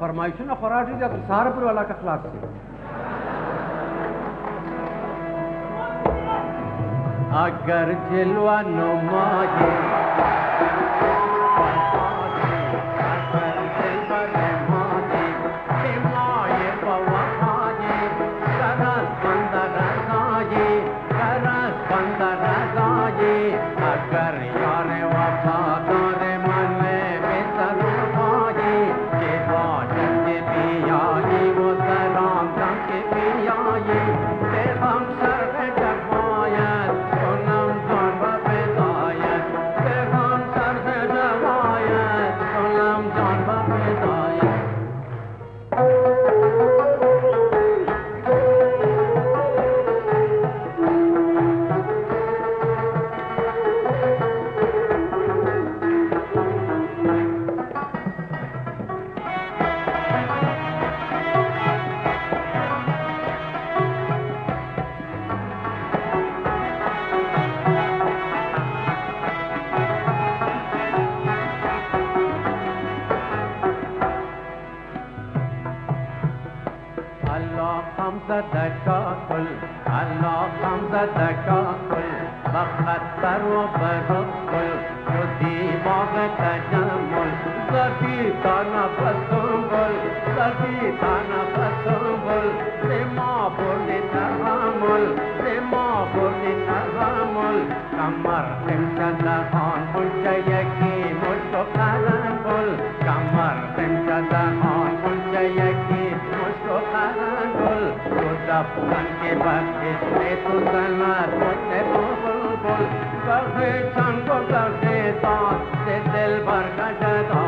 فرمایشونه خورا ډېر دي تر سهاره پورې ولاکه خلاص شي اگر جلوه نمایه Ferrari. الله خمسة لما لما تدفن کے بخش میں تو سنا مجھے تو بلبل کبھی چنگو کبھی ساتھ سے دل بھر کا جداوات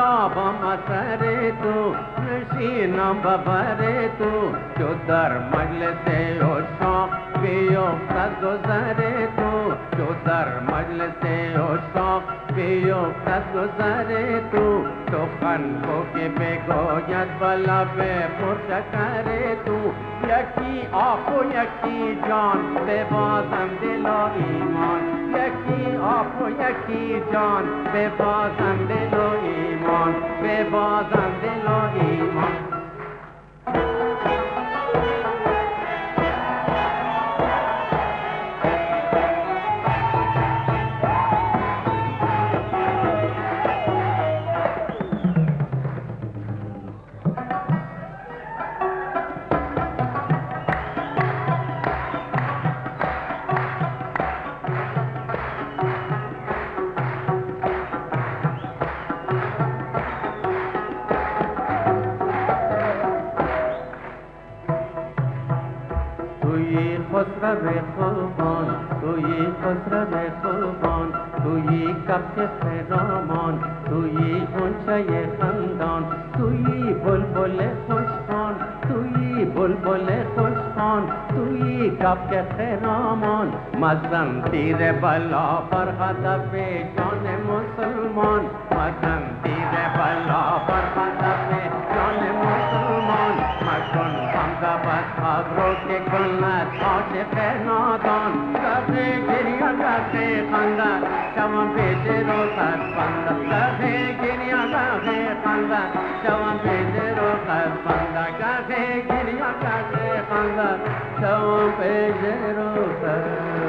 نباشد بدر تو نباشد بدر تو بپرسم خبر تو بیابم اثر تو نشینم ببر تو، جو در مجلس عشاق بیفتد گذر تو جو در تو کو بلا تو یکی یکی جان بازم دل و ایمان۔ یکی آب و یکی جان به بازم دل و ایمان به بازم دل و ایمان. توی خسرو خوبان توی خسرو خوبان توی کبک خرامان توی غنچه خندان توی بلبل خوشخان توی بلبل خوشخان توی کبک خرامان مزن تیر بلا بر هدف جان مسلمان مزن تیر بلا بر غمزه بس خبرو نادان۔ گریا گفه خنده شوم پیش رو سر بنده گفه گریا گفه خنده شوم پیش رو سر بنده گفه گریا گفه خنده شوم پیش رو سر